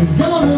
It's gonna